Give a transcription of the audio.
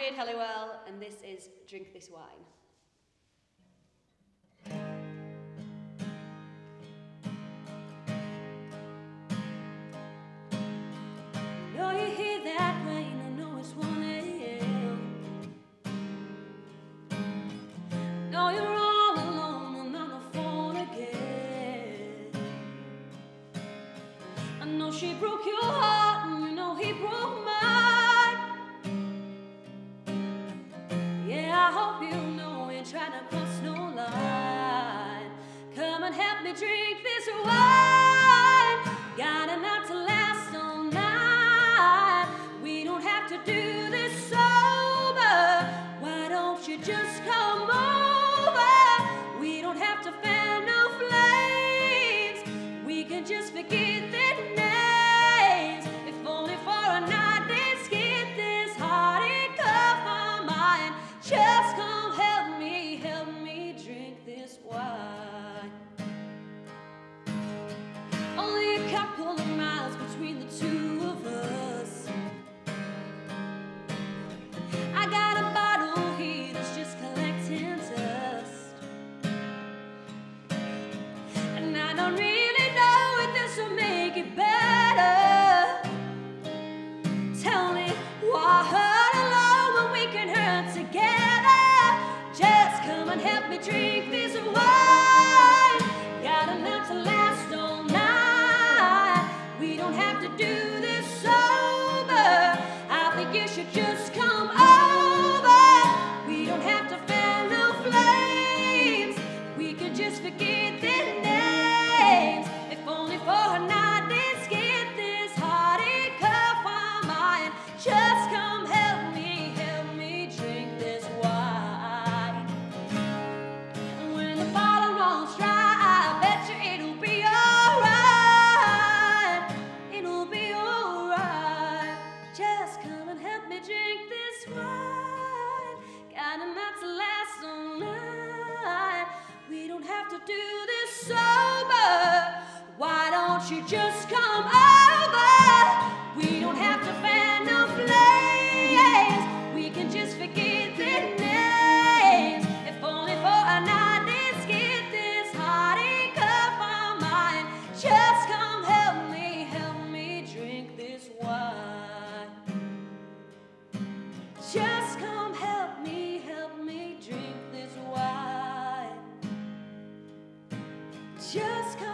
Jade Helliwell, and this is Drink This Wine. know you hear that rain, I know it's 1 a.m. Know you're all alone and on the phone again. I know she broke your heart and you know he broke mine. Ain't cross no line. Come and help me drink this wine. Got enough to last all night. We don't have to do this sober. Why don't you just come over? We don't have to fan no flames. We can just forget couple of miles between the two of us. I got a bottle here that's just collecting dust. And I don't really know if this will make it better. Tell me why hurt alone when we can hurt together. Just come and help me drink this do this sober. I think you should just come won't you just come over? We don't have to fan no flames. We can just forget the names. If only for a night, let's get this heartache off my mind. Just come help me, help me drink this wine. Just come help me, help me drink this wine. Just come.